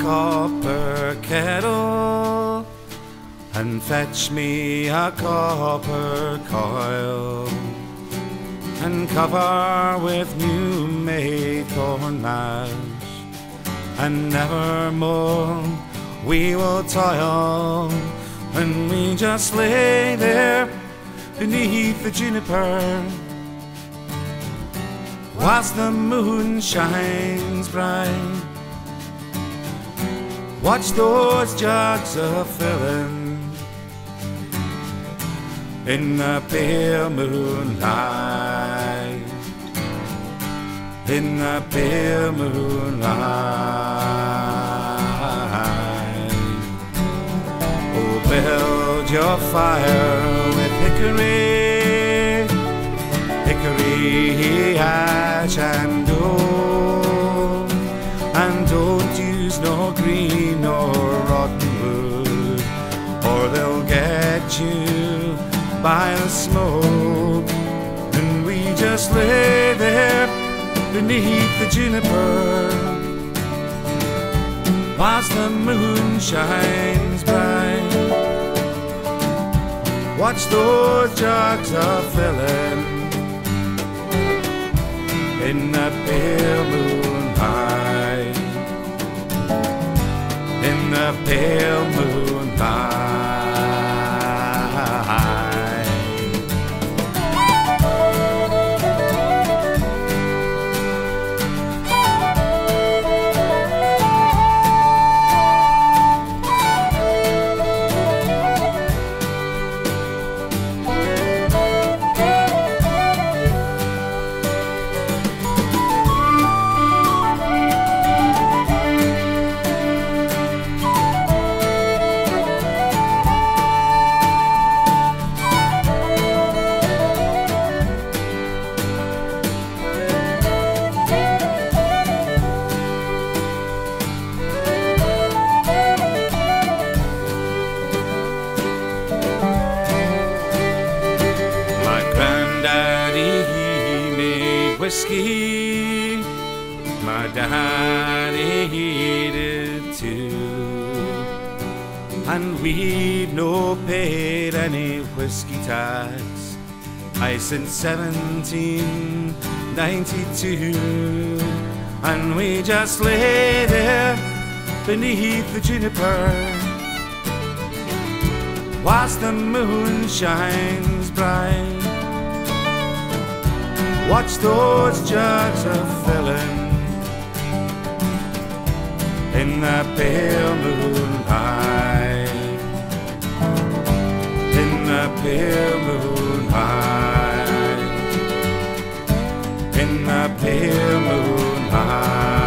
copper kettle and fetch me a copper coil and cover with new made corn mash and nevermore we will toil and we just lay there beneath the juniper. Whilst the moon shines bright watch those jugs a filling in the pale moonlight. In the pale moonlight. Oh build your fire with hickory hickory by the smoke. And we just lay there beneath the juniper. Whilst the moon shines bright. Watch those jugs are filling. In the pale moonlight. In the pale moonlight whiskey. My daddy he too. And we've no paid any whiskey tax. I since 1792. And we just lay there beneath the juniper whilst the moon shines bright. Watch those jugs are filling in the pale moonlight. In the pale moonlight. In the pale moonlight.